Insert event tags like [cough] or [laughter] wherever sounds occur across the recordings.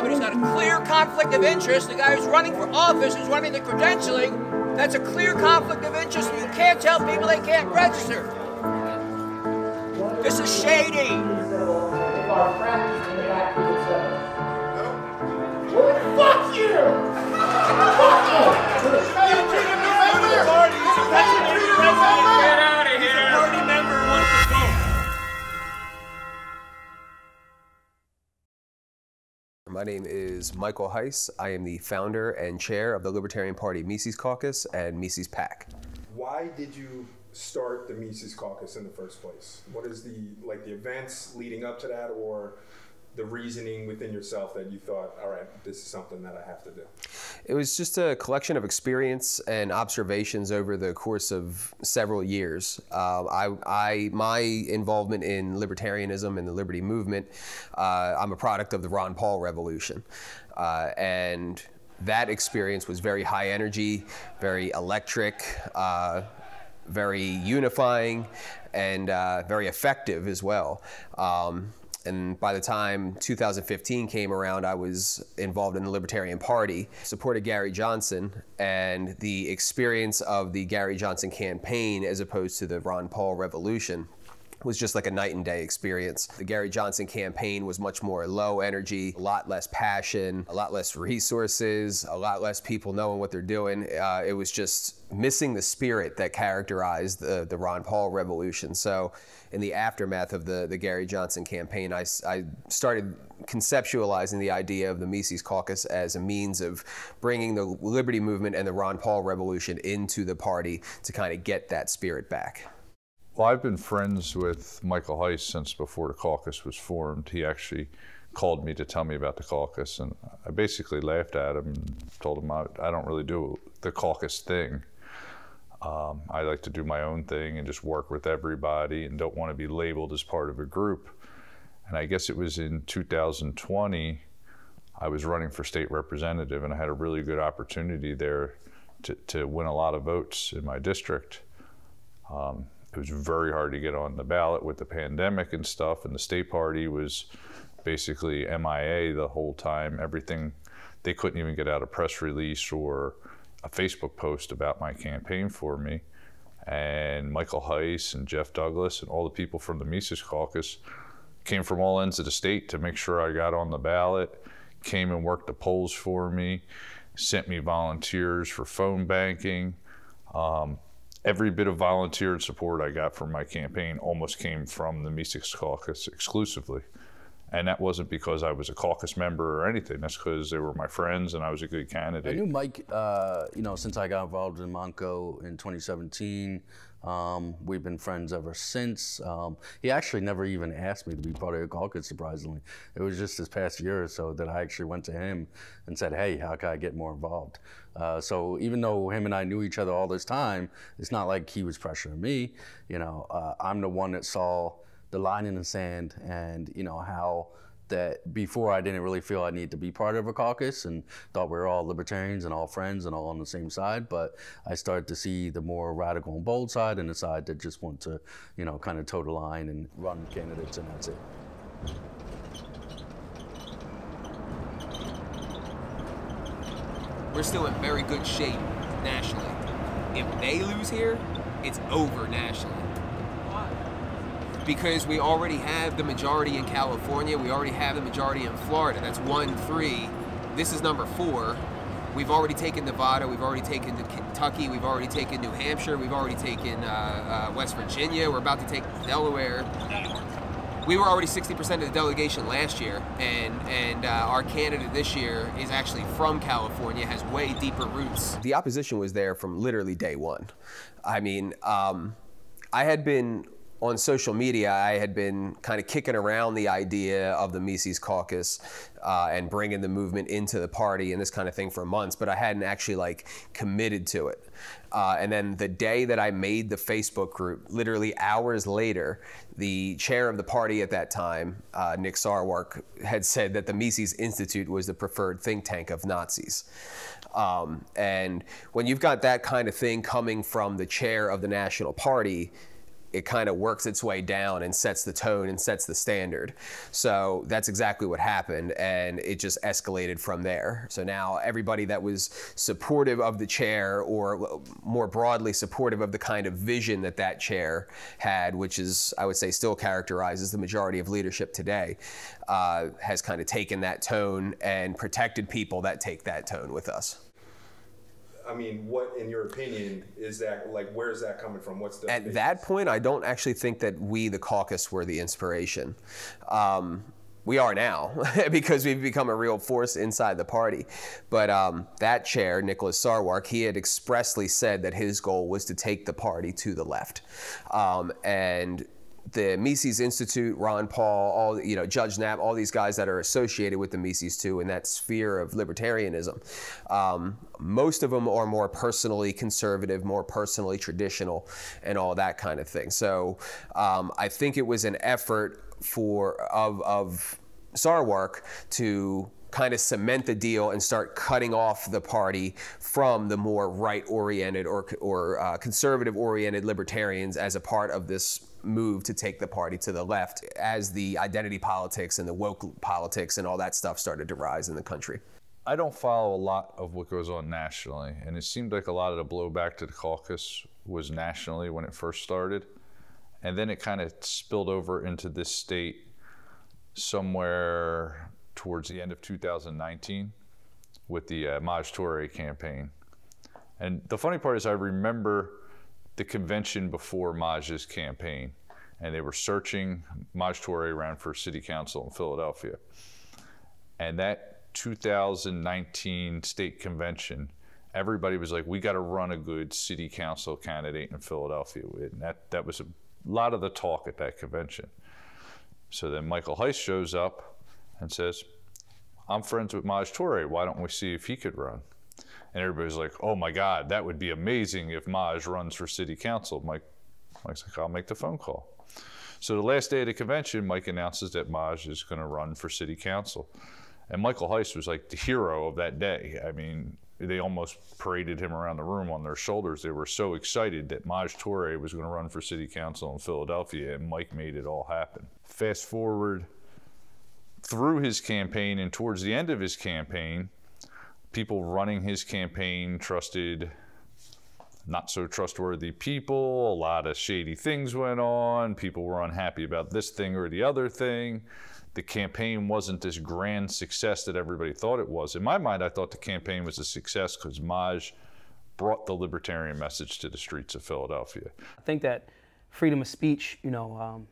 somebody who's got a clear conflict of interest, the guy who's running for office, who's running the credentialing, that's a clear conflict of interest, and you can't tell people they can't register. This is shady. Fuck you! My name is Michael Heise. I am the founder and chair of the Libertarian Party Mises Caucus and Mises PAC. Why did you start the Mises Caucus in the first place? What is the like the events leading up to that, or the reasoning within yourself that you thought, all right, this is something that I have to do? It was just a collection of experience and observations over the course of several years. Uh, I, I, my involvement in libertarianism and the liberty movement, uh, I'm a product of the Ron Paul revolution. Uh, and that experience was very high energy, very electric, uh, very unifying, and uh, very effective as well. Um, and by the time 2015 came around, I was involved in the Libertarian Party, supported Gary Johnson, and the experience of the Gary Johnson campaign as opposed to the Ron Paul revolution was just like a night and day experience. The Gary Johnson campaign was much more low energy, a lot less passion, a lot less resources, a lot less people knowing what they're doing. Uh, it was just missing the spirit that characterized the, the Ron Paul revolution. So in the aftermath of the, the Gary Johnson campaign, I, I started conceptualizing the idea of the Mises Caucus as a means of bringing the liberty movement and the Ron Paul revolution into the party to kind of get that spirit back. Well, I've been friends with Michael Heise since before the caucus was formed. He actually called me to tell me about the caucus, and I basically laughed at him and told him I, I don't really do the caucus thing. Um, I like to do my own thing and just work with everybody and don't want to be labeled as part of a group. And I guess it was in 2020, I was running for state representative, and I had a really good opportunity there to, to win a lot of votes in my district. Um, it was very hard to get on the ballot with the pandemic and stuff, and the state party was basically MIA the whole time. Everything, they couldn't even get out a press release or a Facebook post about my campaign for me. And Michael Heise and Jeff Douglas and all the people from the Mises Caucus came from all ends of the state to make sure I got on the ballot, came and worked the polls for me, sent me volunteers for phone banking. Um, every bit of volunteer support I got from my campaign almost came from the Mises Caucus exclusively. And that wasn't because I was a caucus member or anything. That's because they were my friends and I was a good candidate. I knew Mike, uh, you know, since I got involved in Montco in 2017. Um, we've been friends ever since. Um, he actually never even asked me to be part of the caucus, surprisingly. It was just this past year or so that I actually went to him and said, hey, how can I get more involved? Uh, so even though him and I knew each other all this time, it's not like he was pressuring me. You know, uh, I'm the one that saw the line in the sand and, you know, how that before I didn't really feel I needed to be part of a caucus and thought we were all libertarians and all friends and all on the same side. But I started to see the more radical and bold side and the side that just want to, you know, kind of toe the line and run candidates and that's it. We're still in very good shape nationally. If they lose here, it's over nationally because we already have the majority in California, we already have the majority in Florida. That's one, three. This is number four. We've already taken Nevada, we've already taken Kentucky, we've already taken New Hampshire, we've already taken uh, uh, West Virginia, we're about to take Delaware. We were already 60% of the delegation last year, and and uh, our candidate this year is actually from California, has way deeper roots. The opposition was there from literally day one. I mean, um, I had been on social media, I had been kind of kicking around the idea of the Mises Caucus uh, and bringing the movement into the party and this kind of thing for months, but I hadn't actually like committed to it. Uh, and then the day that I made the Facebook group, literally hours later, the chair of the party at that time, uh, Nick Sarwark, had said that the Mises Institute was the preferred think tank of Nazis. Um, and when you've got that kind of thing coming from the chair of the National Party, it kind of works its way down and sets the tone and sets the standard. So that's exactly what happened, and it just escalated from there. So now everybody that was supportive of the chair, or more broadly supportive of the kind of vision that that chair had, which is, I would say, still characterizes the majority of leadership today, uh, has kind of taken that tone and protected people that take that tone with us. I mean, what, in your opinion, is that like? Where is that coming from? What's the At basis? that point, I don't actually think that we, the caucus, were the inspiration. Um, we are now [laughs] because we've become a real force inside the party. But um, that chair, Nicholas Sarwark, he had expressly said that his goal was to take the party to the left. Um, and the Mises Institute, Ron Paul, all you know, Judge Nap, all these guys that are associated with the Mises too in that sphere of libertarianism. Um, most of them are more personally conservative, more personally traditional, and all that kind of thing. So um, I think it was an effort for of of Sarwark to kind of cement the deal and start cutting off the party from the more right-oriented or, or uh, conservative-oriented libertarians as a part of this move to take the party to the left as the identity politics and the woke politics and all that stuff started to rise in the country. I don't follow a lot of what goes on nationally, and it seemed like a lot of the blowback to the caucus was nationally when it first started, and then it kind of spilled over into this state somewhere towards the end of 2019 with the uh, Maj Toure campaign. And the funny part is, I remember the convention before Maj's campaign, and they were searching Maj Toure around for city council in Philadelphia. And that 2019 state convention, everybody was like, we got to run a good city council candidate in Philadelphia. And that, that was a lot of the talk at that convention. So then Michael Heise shows up and says, I'm friends with Maj Toure. Why don't we see if he could run? And everybody's like, oh my God, that would be amazing if Maj runs for city council. Mike, Mike's like, I'll make the phone call. So the last day of the convention, Mike announces that Maj is going to run for city council. And Michael Heise was like the hero of that day. I mean, they almost paraded him around the room on their shoulders. They were so excited that Maj Toure was going to run for city council in Philadelphia, and Mike made it all happen. Fast forward through his campaign and towards the end of his campaign, people running his campaign trusted not so trustworthy people. A lot of shady things went on. People were unhappy about this thing or the other thing. The campaign wasn't this grand success that everybody thought it was. In my mind, I thought the campaign was a success because Maj brought the libertarian message to the streets of Philadelphia. I think that freedom of speech, you know, um,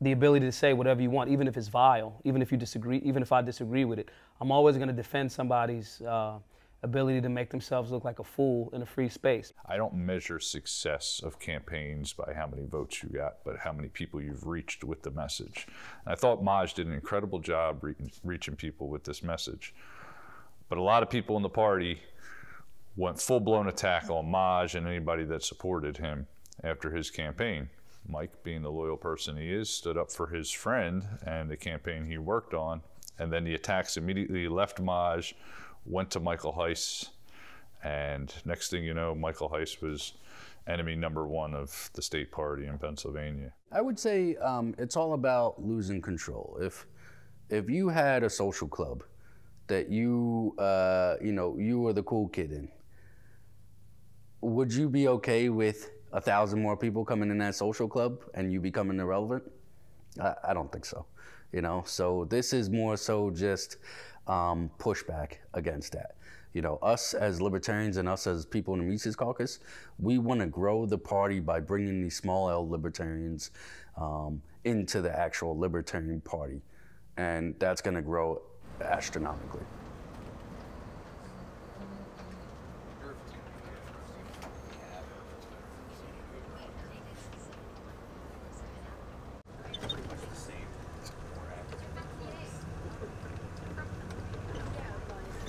the ability to say whatever you want, even if it's vile, even if you disagree, even if I disagree with it, I'm always going to defend somebody's uh, ability to make themselves look like a fool in a free space. I don't measure success of campaigns by how many votes you got, but how many people you've reached with the message. And I thought Maj did an incredible job re- reaching people with this message. But a lot of people in the party went full blown attack on Maj and anybody that supported him after his campaign. Mike, being the loyal person he is, stood up for his friend and the campaign he worked on. And then the attacks immediately left Maj, went to Michael Heise, and next thing you know, Michael Heise was enemy number one of the state party in Pennsylvania. I would say um, it's all about losing control. If if you had a social club that you uh, you know you were the cool kid in, would you be okay with a thousand more people coming in that social club and you becoming irrelevant? I, I don't think so. You know, so this is more so just um, pushback against that. You know, us as libertarians and us as people in the Mises Caucus, we want to grow the party by bringing these small L libertarians um, into the actual Libertarian Party, and that's going to grow astronomically.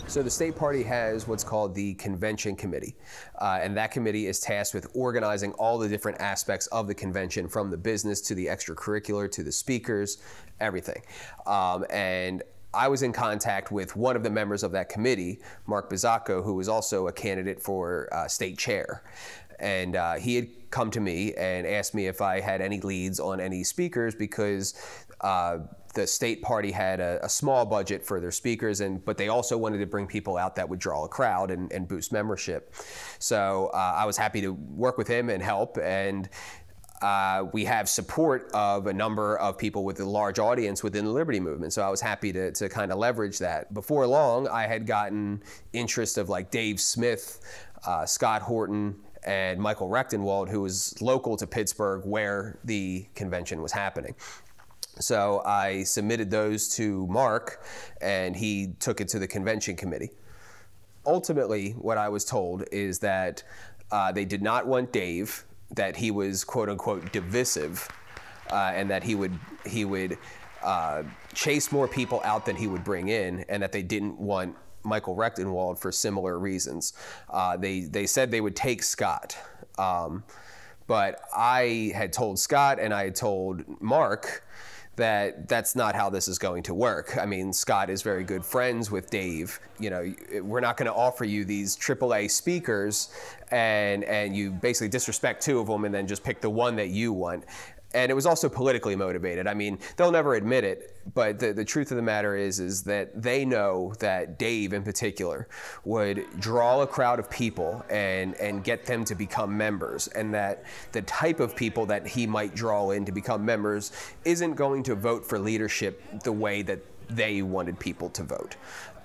So the state party has what's called the convention committee, uh, and that committee is tasked with organizing all the different aspects of the convention, from the business to the extracurricular to the speakers, everything. Um, and I was in contact with one of the members of that committee, Mark Bizzacco, who was also a candidate for uh, state chair. and uh, he had come to me and asked me if I had any leads on any speakers because uh, the state party had a, a, small budget for their speakers, and but they also wanted to bring people out that would draw a crowd and, and boost membership. So uh, I was happy to work with him and help and. Uh, we have support of a number of people with a large audience within the Liberty Movement. So I was happy to, to kind of leverage that. Before long, I had gotten interest of like Dave Smith, uh, Scott Horton, and Michael Rectenwald, who was local to Pittsburgh where the convention was happening. So I submitted those to Mark, and he took it to the convention committee. Ultimately, what I was told is that uh, they did not want Dave, that he was quote unquote divisive, uh, and that he would he would uh, chase more people out than he would bring in, and that they didn't want Michael Rectenwald for similar reasons. Uh, they they said they would take Scott. Um, but I had told Scott and I had told Mark that that's not how this is going to work. I mean, Scott is very good friends with Dave. You know, we're not going to offer you these AAA speakers and and you basically disrespect two of them and then just pick the one that you want and it was also politically motivated. I mean, they'll never admit it, but the, the truth of the matter is, is that they know that Dave, in particular, would draw a crowd of people and and get them to become members, and that the type of people that he might draw in to become members isn't going to vote for leadership the way that they wanted people to vote.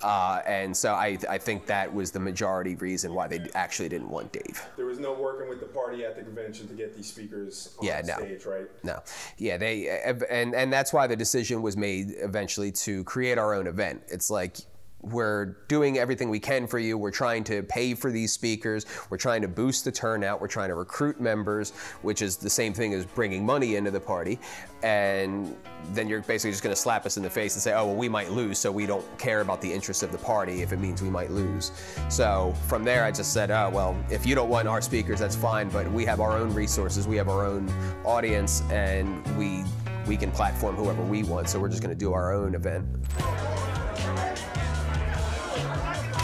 Uh, and so I, I think that was the majority reason why they actually didn't want Dave. There was no working with the party at the convention to get these speakers on yeah, no. stage, right? No. Yeah, they and and that's why the decision was made eventually to create our own event. It's like we're doing everything we can for you. We're trying to pay for these speakers. We're trying to boost the turnout. We're trying to recruit members, which is the same thing as bringing money into the party. And then you're basically just going to slap us in the face and say, oh, well, we might lose, so we don't care about the interests of the party if it means we might lose. So from there, I just said, oh, well, if you don't want our speakers, that's fine, but we have our own resources, we have our own audience, and we we can platform whoever we want, so we're just going to do our own event.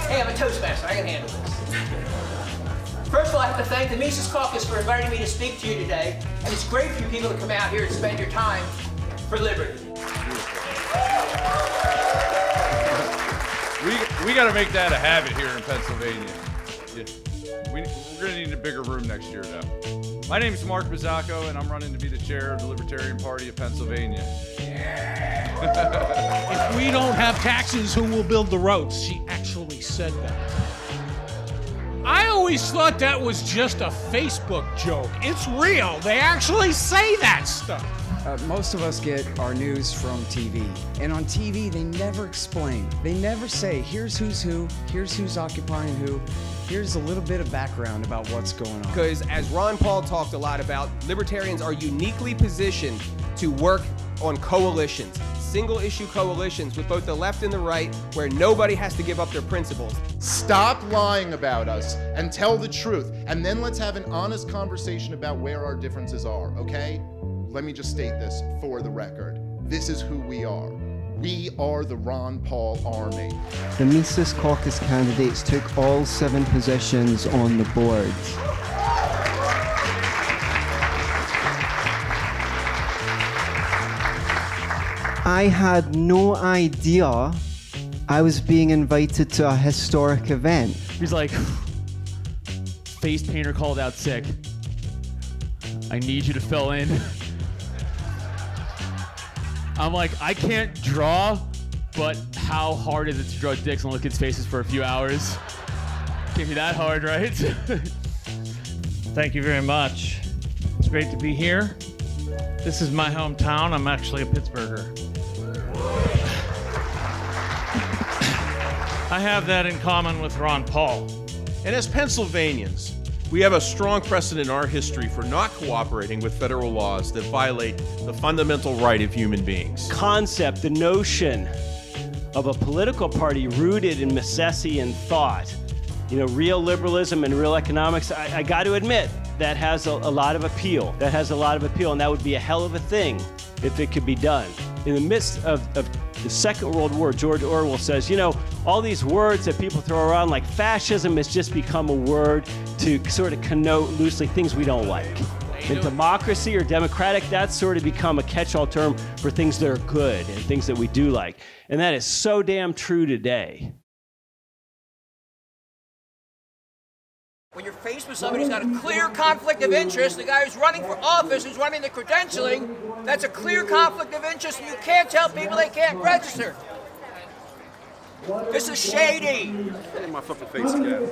Hey, I'm a Toastmaster. I can handle this. First of all, I have to thank the Mises Caucus for inviting me to speak to you today. And it's great for you people to come out here and spend your time for liberty. We, we got to make that a habit here in Pennsylvania. Yeah. We, we're going to need a bigger room next year, though. My name is Mark Bizzacco, and I'm running to be the chair of the Libertarian Party of Pennsylvania. if we don't have taxes, who will build the roads? She actually said that. I always thought that was just a Facebook joke. It's real. They actually say that stuff. Uh, most of us get our news from TV. And on TV, they never explain. They never say, here's who's who, here's who's occupying who, here's a little bit of background about what's going on. Because as Ron Paul talked a lot about, libertarians are uniquely positioned to work on coalitions, single issue coalitions with both the left and the right, where nobody has to give up their principles. Stop lying about us and tell the truth. And then let's have an honest conversation about where our differences are, okay? Let me just state this for the record. This is who we are. We are the Ron Paul Army. The Mises Caucus candidates took all seven positions on the board. I had no idea I was being invited to a historic event. He's like, face painter called out sick. I need you to fill in. I'm like, I can't draw, but how hard is it to draw dicks and look at faces for a few hours? Can't be that hard, right? [laughs] Thank you very much. It's great to be here. This is my hometown. I'm actually a Pittsburgher. I have that in common with Ron Paul. And as Pennsylvanians, we have a strong precedent in our history for not cooperating with federal laws that violate the fundamental right of human beings. Concept, the notion of a political party rooted in Misesian thought, you know, real liberalism and real economics, I, I got to admit, that has a, a lot of appeal. That has a lot of appeal, and that would be a hell of a thing if it could be done. In the midst of, of the Second World War, George Orwell says, you know, all these words that people throw around, like fascism, has just become a word to sort of connote loosely things we don't like. And democracy or democratic, that's sort of become a catch all term for things that are good and things that we do like. And that is so damn true today. When you're faced with somebody who's got a clear conflict of interest, the guy who's running for office, who's running the credentialing, that's a clear conflict of interest, and you can't tell people they can't register. This is shady. My fucking face again.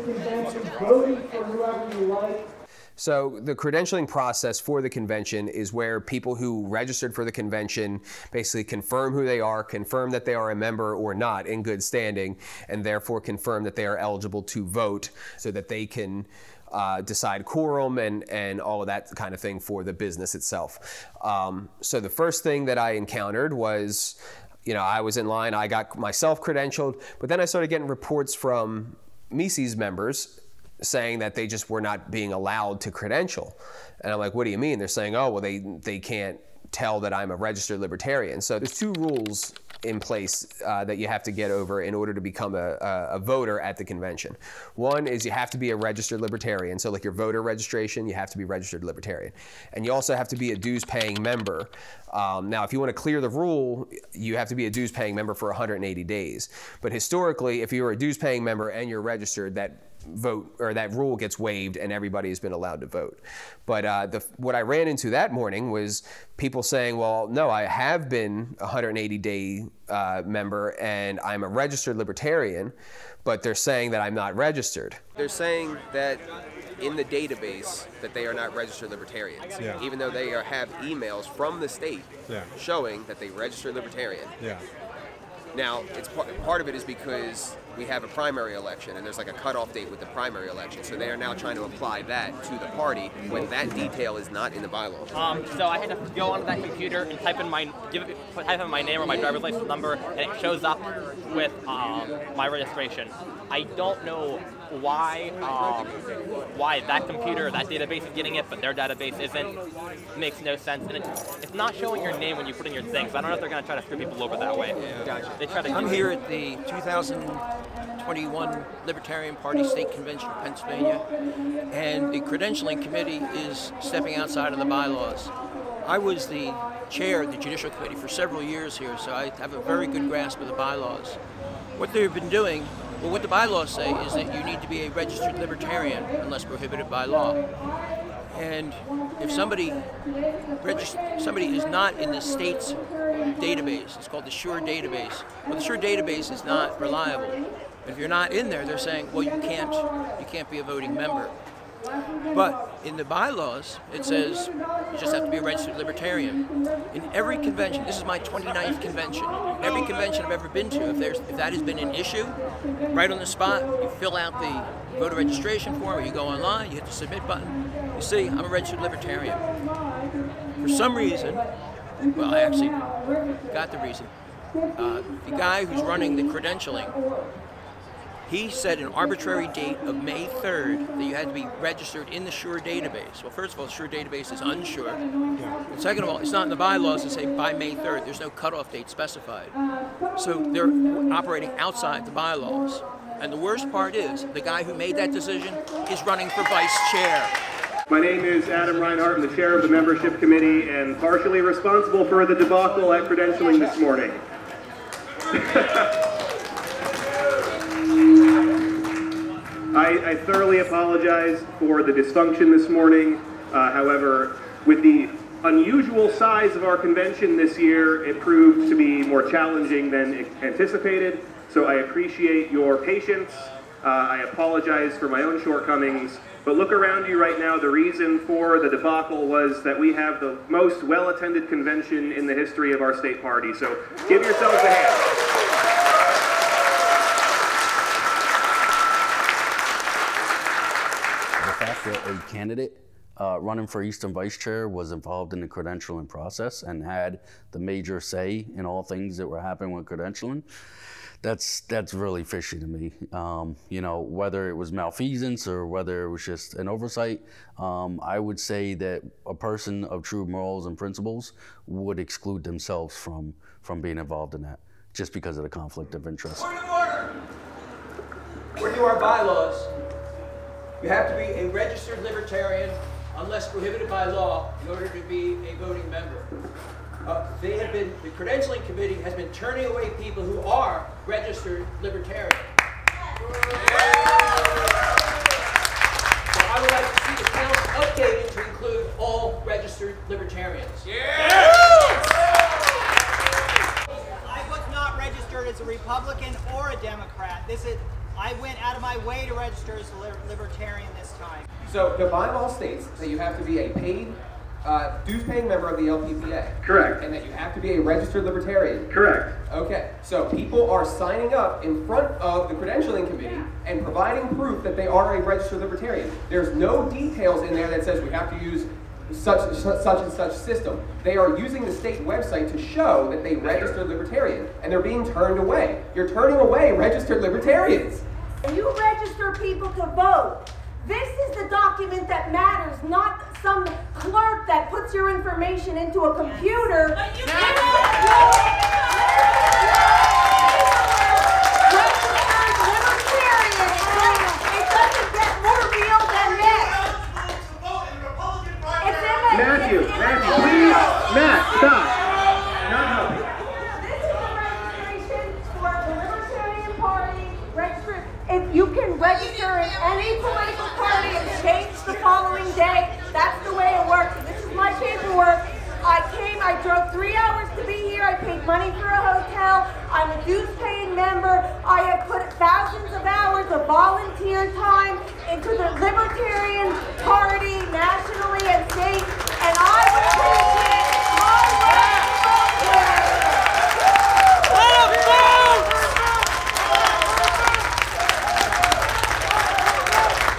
So the credentialing process for the convention is where people who registered for the convention basically confirm who they are, confirm that they are a member or not in good standing, and therefore confirm that they are eligible to vote so that they can uh, decide quorum and, and all of that kind of thing for the business itself. Um, so the first thing that I encountered was, you know, I was in line, I got myself credentialed, but then I started getting reports from Mises members saying that they just were not being allowed to credential. And I'm like, what do you mean? They're saying, oh, well, they, they can't tell that I'm a registered libertarian. So there's two rules in place uh, that you have to get over in order to become a, a, a, voter at the convention. One is you have to be a registered libertarian. So like your voter registration, you have to be registered libertarian. And you also have to be a dues paying member. Um, now, if you want to clear the rule, you have to be a dues paying member for 180 days. But historically, if you're a dues paying member and you're registered, that vote or that rule gets waived and everybody has been allowed to vote. But uh, the, what I ran into that morning was people saying, well, no, I have been a 180 day uh, member and I'm a registered libertarian, but they're saying that I'm not registered. They're saying that in the database that they are not registered libertarians, Yeah. even though they are, have emails from the state Yeah. showing that they registered libertarian. Yeah. Now, it's part, part of it is because we have a primary election, and there's like a cutoff date with the primary election. So they are now trying to apply that to the party when that detail is not in the bylaws. Um, so I had to go onto that computer and type in my give it, type in my name or my driver's license number, and it shows up with um, my registration. I don't know why um, why that computer or that database is getting it, but their database isn't. Makes no sense, and it, it's not showing your name when you put in your things. I don't know if they're going to try to screw people over that way. They try to. I'm do- here at the 2021 Libertarian Party State Convention of Pennsylvania, and the credentialing committee is stepping outside of the bylaws. I was the chair of the Judicial Committee for several years here, so I have a very good grasp of the bylaws. What they've been doing, well, what the bylaws say is that you need to be a registered libertarian unless prohibited by law. And if somebody somebody is not in the state's database, it's called the Sure database. Well, the Sure database is not reliable. If you're not in there, they're saying, well, you can't you can't be a voting member. But in the bylaws, it says you just have to be a registered libertarian. In every convention, this is my 29th convention. Every convention I've ever been to, if there's if that has been an issue, right on the spot, you fill out the voter registration form, or you go online, you hit the submit button. You see, I'm a registered libertarian. For some reason, well, I actually got the reason. Uh, the guy who's running the credentialing he set an arbitrary date of May 3rd that you had to be registered in the SURE database. Well, first of all, the SURE database is unsure. And second of all, it's not in the bylaws to say by May 3rd. There's no cutoff date specified. So they're operating outside the bylaws. And the worst part is, the guy who made that decision is running for vice chair. My name is Adam Reinhart. I'm the chair of the membership committee and partially responsible for the debacle at credentialing this morning. [laughs] I, I thoroughly apologize for the dysfunction this morning. Uh, however, with the unusual size of our convention this year, it proved to be more challenging than anticipated. So I appreciate your patience. Uh, I apologize for my own shortcomings. But look around you right now. The reason for the debacle was that we have the most well attended convention in the history of our state party. So give yourselves a hand. the fact that a candidate uh, running for Eastern Vice Chair was involved in the credentialing process and had the major say in all things that were happening with credentialing, that's that's really fishy to me. Um, you know, whether it was malfeasance or whether it was just an oversight, um, I would say that a person of true morals and principles would exclude themselves from from being involved in that. just because of the conflict of interest. Order! According to our bylaws, you have to be a registered libertarian unless prohibited by law in order to be a voting member. Uh, they have been, the credentialing committee has been turning away people who are registered libertarians. So I would like to see the count updated to include all registered libertarians. I was not registered as a Republican or a Democrat. This is, I went out of my way to register as a libertarian this time. So the bylaw states that you have to be a paid, uh, dues-paying member of the LPPA. Correct. And that you have to be a registered libertarian. Correct. Okay, so people are signing up in front of the credentialing committee and providing proof that they are a registered libertarian. There's no details in there that says we have to use such such and such system. They are using the state website to show that they registered libertarian, and they're being turned away. You're turning away registered libertarians. You register people to vote. This is the document that matters, not some clerk that puts your information into a computer. It doesn't get more real than this. It's in the- Matthew, it's in Matthew, the- please, Matt, stop. Not helping. This is the registration for the Libertarian Party. Register, if you can register in any political party and change the following day, that's the way it works. This is my paperwork. I came, I drove three hours to be here. I paid money for a hotel. I'm a dues paying member. I have put thousands of hours of volunteer time into the Libertarian Party nationally and state, and I would appreciate my right to vote.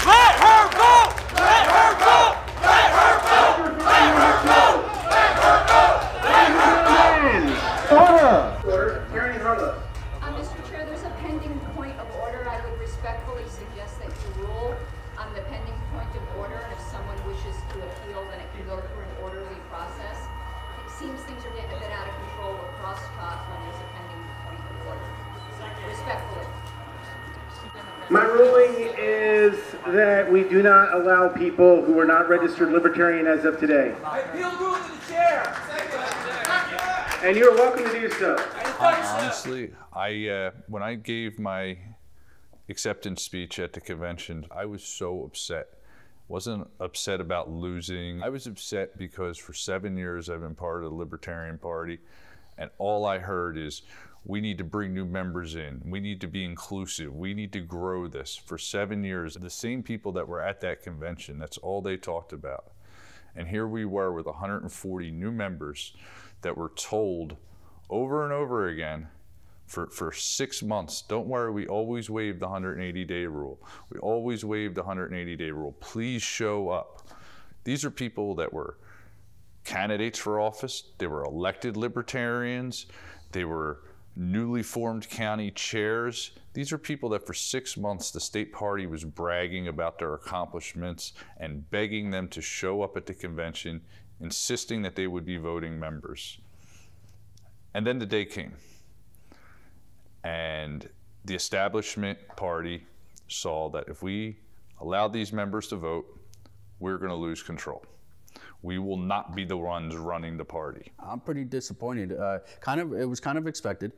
Let her vote! Let her vote! Let her vote! Let her vote! Let her vote! Let her vote! Order. Order. Karen Harlow. Uh, Mr. Chair, there's a pending point of order. I would respectfully suggest that you rule on the pending point of order, and if someone wishes to appeal, then it can go through an orderly process. It seems things are getting a bit out of control with crosstalk when there's a pending point of order. Respectfully. My ruling is that we do not allow people who are not registered libertarian as of today. I appeal to the chair. And you're welcome to do so. Honestly, I uh, when I gave my acceptance speech at the convention, I was so upset. Wasn't upset about losing. I was upset because for seven years I've been part of the Libertarian Party, and all I heard is we need to bring new members in. We need to be inclusive. We need to grow this. For seven years, the same people that were at that convention, that's all they talked about. And here we were with 140 new members that were told over and over again for, for six months, don't worry, we always waive the 180 day rule. We always waive the 180 day rule. Please show up. These are people that were candidates for office, they were elected libertarians, they were newly formed county chairs. These are people that for six months the state party was bragging about their accomplishments and begging them to show up at the convention, insisting that they would be voting members. And then the day came. And the establishment party saw that if we allow these members to vote, we're going to lose control. We will not be the ones running the party. I'm pretty disappointed. Uh, kind of, it was kind of expected.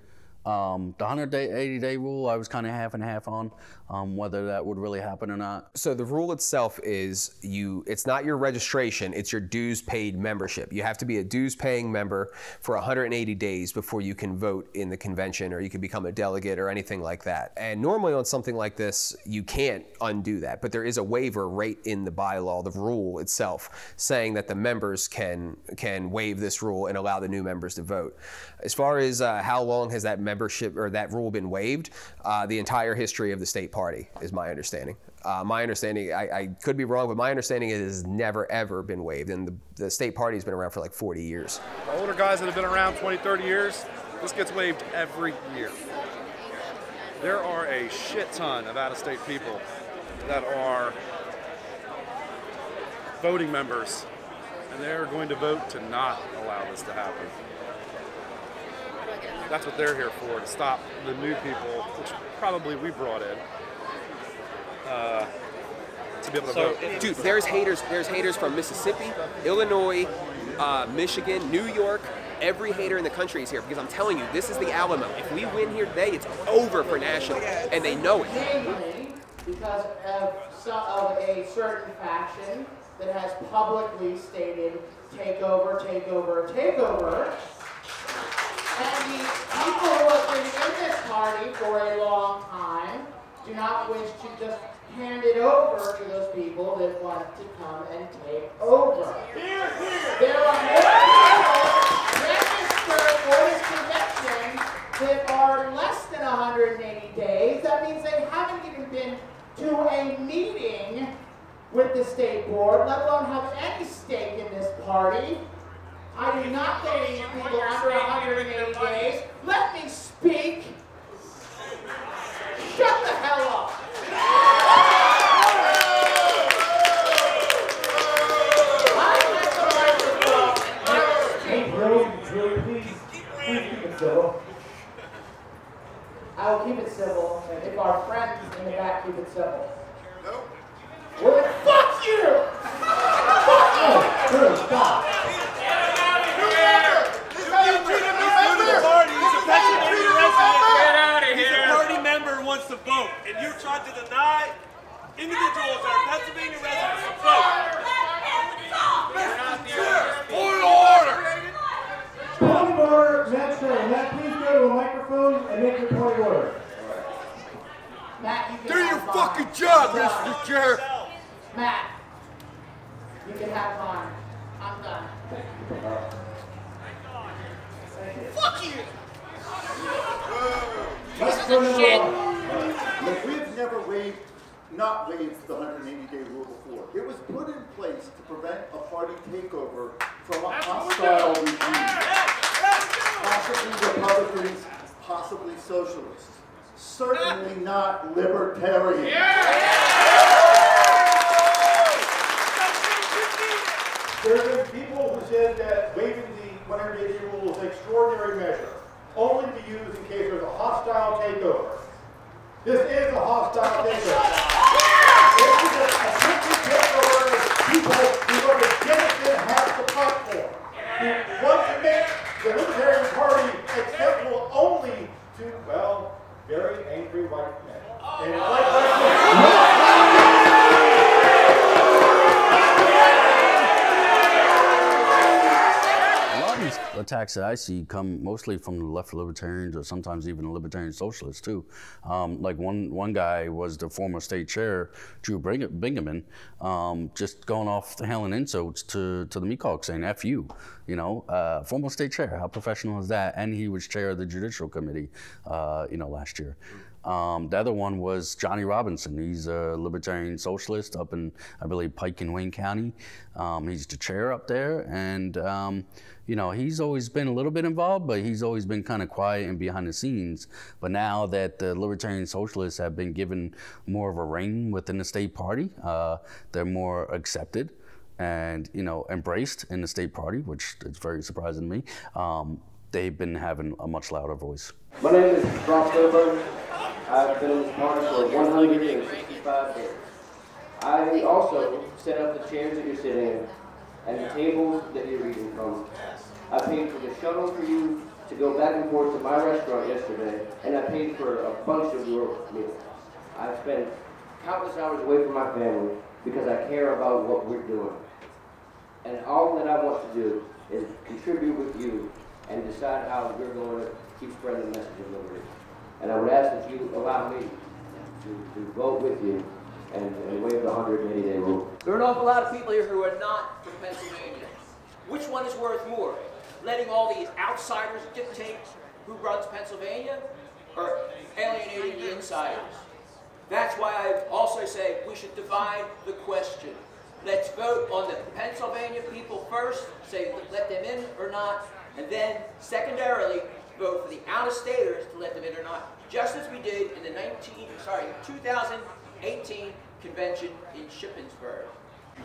Um, the 180 day rule, I was kind of half and half on um, whether that would really happen or not. So the rule itself is you it's not your registration, it's your dues paid membership. You have to be a dues paying member for 180 days before you can vote in the convention or you can become a delegate or anything like that. And normally on something like this, you can't undo that, but there is a waiver right in the bylaw, the rule itself, saying that the members can can waive this rule and allow the new members to vote. As far as uh, how long has that membership or that rule been waived, uh, the entire history of the state party is my understanding. Uh, my understanding, I, I could be wrong, but my understanding is it has never ever been waived, and the, the state party has been around for like 40 years. The older guys that have been around 20, 30 years, this gets waived every year. There are a shit ton of out of state people that are voting members, and they're going to vote to not allow this to happen. That's what they're here for, to stop the new people, which probably we brought in, uh, to be able to So, vote. dude, there's haters. There's haters from Mississippi, Illinois, uh, Michigan, New York. Every hater in the country is here because I'm telling you, this is the Alamo. If we win here today, it's over for national, and they know it. namely because of, some, of a certain faction that has publicly stated takeover, takeover, takeover. And the people who have been in this party for a long time do not wish to just hand it over to those people that want to come and take over. There are more people registered for this convention that are less than 180 days. That means they haven't even been to a meeting with the state board, let alone have any stake in this party. I do not get any people under 180 days. Let me speak. Shut the hell up. Hey, Drew, Drew, please, please keep it civil. I will keep it civil, and if our friends in the back keep it civil. Nope. Well, fuck you! fuck you! Oh, Drew, stop. He's a party member who wants to vote, and you're trying to deny individuals that are Pennsylvania residents to vote. Order, order! Point of order, Matt Sherry. Matt, please go to a microphone and make your point of order. Matt, you Do your have mine. fucking job, I'm Mr. Chair. Matt, you can have mine. I'm done. Fuck you! Let's turn it Shit. On. Look, we've never waived, not waived the 180-day rule before. It was put in place to prevent a party takeover from a hostile regime. Possibly Republicans, possibly socialists. Certainly not libertarians. There have been people who said that waiving the 180 day rule is an extraordinary measure, only to be used in case there's a hostile takeover. This is a hostile takeover. This is a attempted takeover of people who are legitimate and have to fight for. Who want to make the Libertarian Party acceptable only to, well, very angry white men. And oh, attacks that I see come mostly from the left libertarians or sometimes even the libertarian socialists too. Um, like one one guy was the former state chair, Drew Bing- Bingaman, um, just going off the hailing insults to, to the MECOG saying F you, you know, uh, former state chair, how professional is that? And he was chair of the judicial committee, uh, you know, last year. Um, the other one was Johnny Robinson. He's a libertarian socialist up in, I believe, Pike and Wayne County. Um, he's the chair up there, and um, you know he's always been a little bit involved, but he's always been kind of quiet and behind the scenes. But now that the libertarian socialists have been given more of a reign within the state party, uh, they're more accepted and you know embraced in the state party, which is very surprising to me. Um, they've been having a much louder voice. My name is Ross. I've been in this party for 165 days. I also set up the chairs that you're sitting in and the tables that you're eating from. I paid for the shuttle for you to go back and forth to my restaurant yesterday, and I paid for a bunch of your meals. I've spent countless hours away from my family because I care about what we're doing. And all that I want to do is contribute with you and decide how we're going to keep spreading the message of liberty. And I would ask that you allow me to, to vote with you and, and waive the 180 day rule. There are an awful lot of people here who are not from Pennsylvania. Which one is worth more? Letting all these outsiders dictate who runs Pennsylvania or alienating the insiders? That's why I also say we should divide the question. Let's vote on the Pennsylvania people first, say let them in or not, and then secondarily vote for the out-of-staters to let them in or not, just as we did in the 19, sorry, 2018 convention in Shippensburg.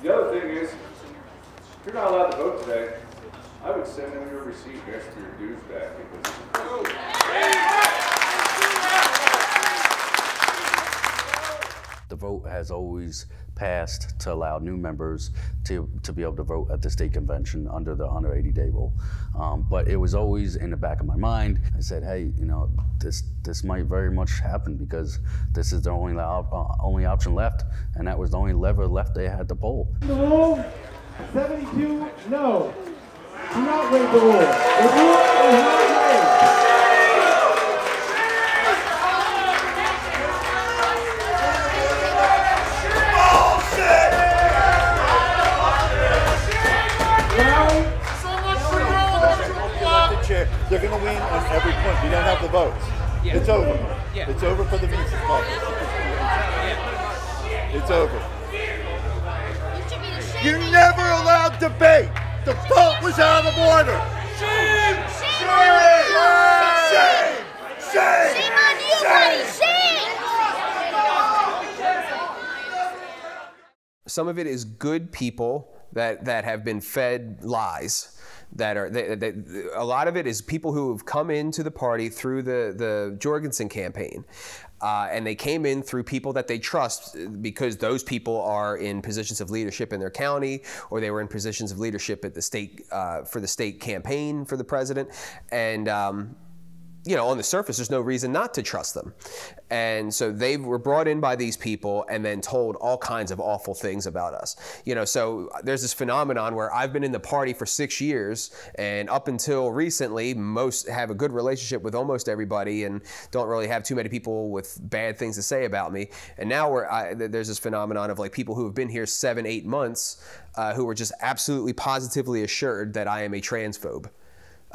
The other thing is, you're not allowed to vote today. I would send them your receipt and ask for your dues back because. The vote has always passed to allow new members to, to be able to vote at the state convention under the 180 day rule. Um, but it was always in the back of my mind. I said, hey, you know, this this might very much happen because this is the only uh, only option left, and that was the only lever left they had to pull. No. 72, no. Do not waive the rule. The rule don't have the votes. Yeah. It's over. Yeah. It's over for the Mises caucus. It's over. You never allowed debate. The vote was out of order. Shame! Shame! Shame! Shame! Shame on you, buddy! Shame! some of it is good people that, that have been fed lies that are they, they, a lot of it is people who have come into the party through the the Jorgensen campaign uh, and they came in through people that they trust because those people are in positions of leadership in their county or they were in positions of leadership at the state uh, for the state campaign for the president. And um, you know, on the surface, there's no reason not to trust them. And so they were brought in by these people and then told all kinds of awful things about us. You know, so there's this phenomenon where I've been in the party for six years, and up until recently, most have a good relationship with almost everybody and don't really have too many people with bad things to say about me. And now we're, I, there's this phenomenon of like people who have been here seven, eight months uh, who are just absolutely positively assured that I am a transphobe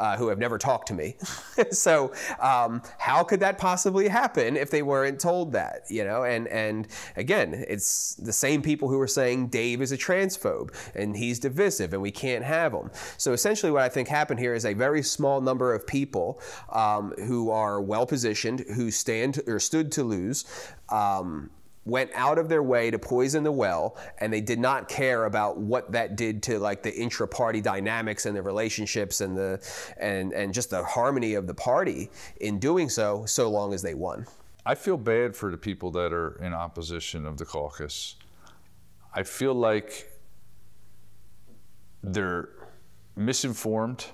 uh, who have never talked to me. [laughs] so um, how could that possibly happen if they weren't told that? You know, and and again, it's the same people who are saying Dave is a transphobe and he's divisive and we can't have him. So essentially, what I think happened here is a very small number of people um, who are well positioned, who stand or stood to lose. Um, went out of their way to poison the well and they did not care about what that did to like the intra-party dynamics and the relationships and the and and just the harmony of the party in doing so so long as they won I feel bad for the people that are in opposition of the caucus. I feel like they're misinformed.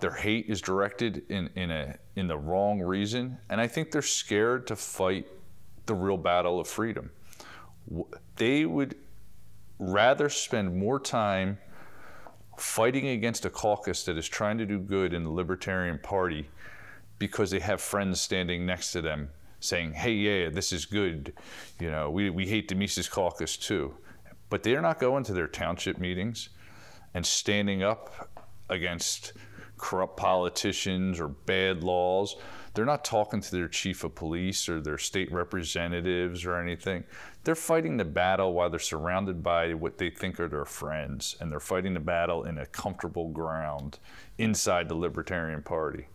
Their hate is directed in, in a in the wrong reason, and I think they're scared to fight the real battle of freedom. They would rather spend more time fighting against a caucus that is trying to do good in the Libertarian Party because they have friends standing next to them saying, hey, yeah, this is good. You know, we, we hate the Mises Caucus too. But they're not going to their township meetings and standing up against corrupt politicians or bad laws. They're not talking to their chief of police or their state representatives or anything. They're fighting the battle while they're surrounded by what they think are their friends, and they're fighting the battle in a comfortable ground inside the Libertarian Party.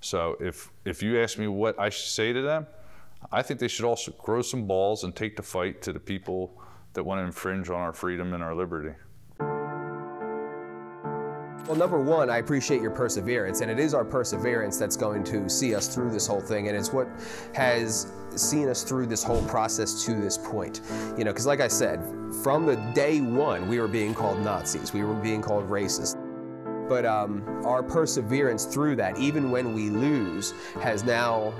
So if if you ask me what I should say to them, I think they should also grow some balls and take the fight to the people that want to infringe on our freedom and our liberty. Well, number one, I appreciate your perseverance, and it is our perseverance that's going to see us through this whole thing, and it's what has seen us through this whole process to this point. You know, because like I said, from the day one, we were being called Nazis, we were being called racist. But um, our perseverance through that, even when we lose, has now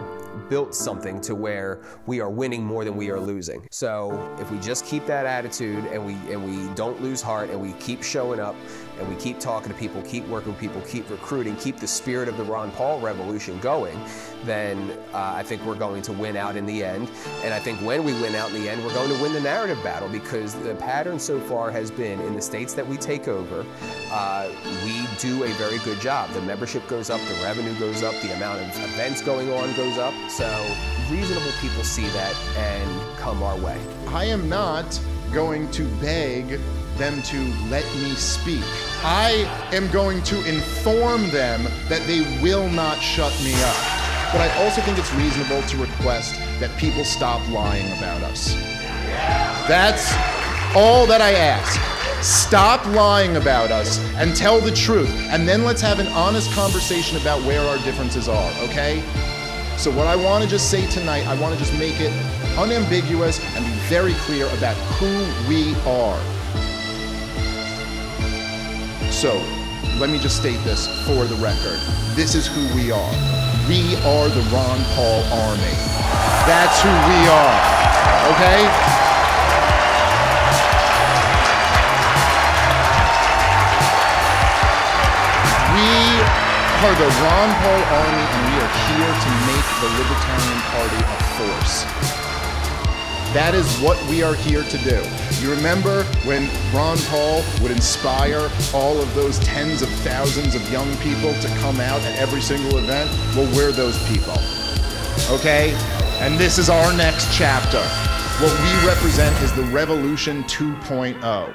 built something to where we are winning more than we are losing. So if we just keep that attitude and we and we don't lose heart and we keep showing up and we keep talking to people, keep working with people, keep recruiting, keep the spirit of the Ron Paul revolution going, then uh, I think we're going to win out in the end. And I think when we win out in the end, we're going to win the narrative battle because the pattern so far has been in the states that we take over, uh, we do a very good job. The membership goes up, the revenue goes up, the amount of events going on goes up. So reasonable people see that and come our way. I am not going to beg them to let me speak. I am going to inform them that they will not shut me up. But I also think it's reasonable to request that people stop lying about us. That's all that I ask. Stop lying about us and tell the truth. And then let's have an honest conversation about where our differences are, okay? So, what I want to just say tonight, I want to just make it unambiguous and be very clear about who we are. So, let me just state this for the record. This is who we are. We are the Ron Paul Army. That's who we are, okay? We are the Ron Paul Army, and we are here to make the Libertarian Party a force. That is what we are here to do. You remember when Ron Paul would inspire all of those tens of thousands of young people to come out at every single event? Well, we're those people. Okay? And this is our next chapter. What we represent is the Revolution oh. 2.0.